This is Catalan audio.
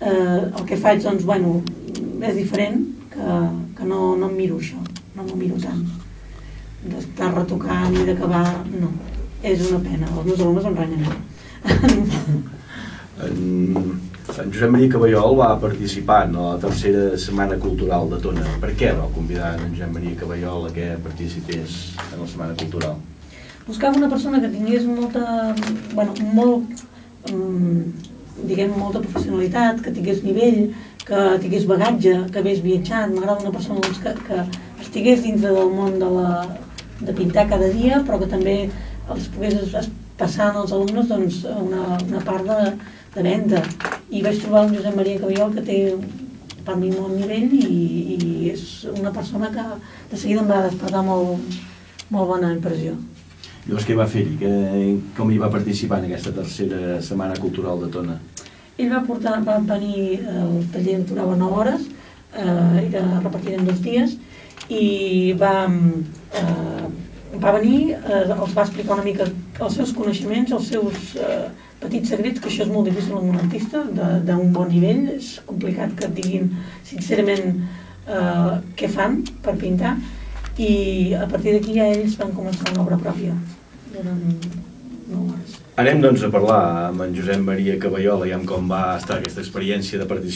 eh, el que faig, doncs, bueno, és diferent, que, que no, no em miro això, no m'ho miro tant. D'estar retocant i d'acabar, no. És una pena, els meus alumnes em renyen. En, en Josep Maria Caballol va participar en la tercera Setmana Cultural de Tona. Per què va convidar en Josep Maria Caballol a que participés en la Setmana Cultural? Buscava una persona que tingués molta, bueno, molt, um, diguem, molta professionalitat, que tingués nivell, que tingués bagatge, que hagués viatjat. M'agrada una persona doncs, que, que estigués dintre del món de, la, de pintar cada dia, però que també els pogués passar als alumnes doncs, una, una part de, de venda. I vaig trobar un Josep Maria Caballol que té per mi molt nivell i, i és una persona que de seguida em va despertar molt, molt bona impressió. Llavors què va fer-hi? Com hi va participar en aquesta tercera Setmana Cultural de Tona? Ell va, portar, va venir, eh, el taller durava 9 hores, eh, era repartit en dos dies, i va, eh, va venir, eh, els va explicar una mica els seus coneixements, els seus eh, petits secrets, que això és molt difícil en un artista, d'un bon nivell, és complicat que et diguin sincerament eh, què fan per pintar, i a partir d'aquí ja ells van començar una obra pròpia, durant 9 hores. Anem doncs a parlar amb en Josep Maria Caballol, i amb com va estar aquesta experiència de participar